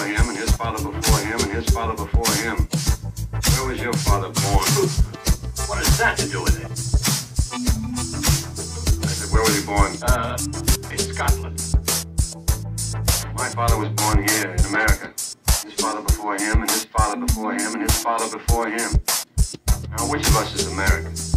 Before him, and his father before him, and his father before him. Where was your father born? What has that to do with it? I said, where was he born? Uh, in Scotland. My father was born here, in America. His father before him, and his father before him, and his father before him. Now, which of us is American?